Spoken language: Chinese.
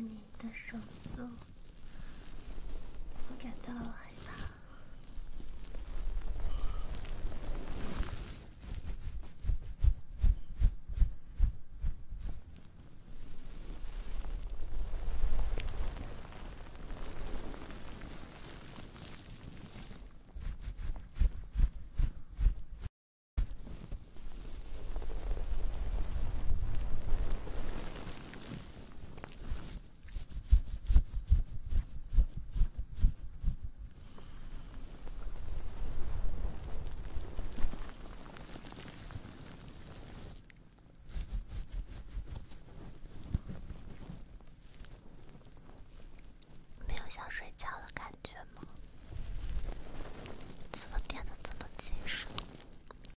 你的手速，我感到很睡觉的感觉吗？